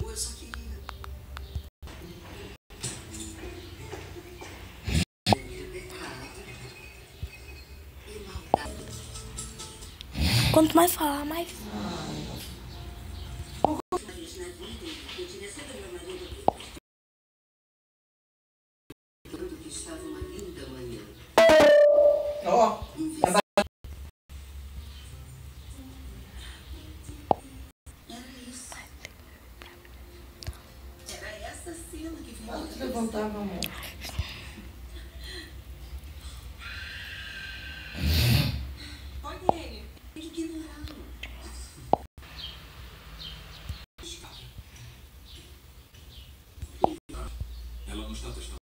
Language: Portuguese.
amor, eu só queria. Quanto mais falar, mais. Quantos levantavam a mão? Olha ele, ignorado. Ela não está testando.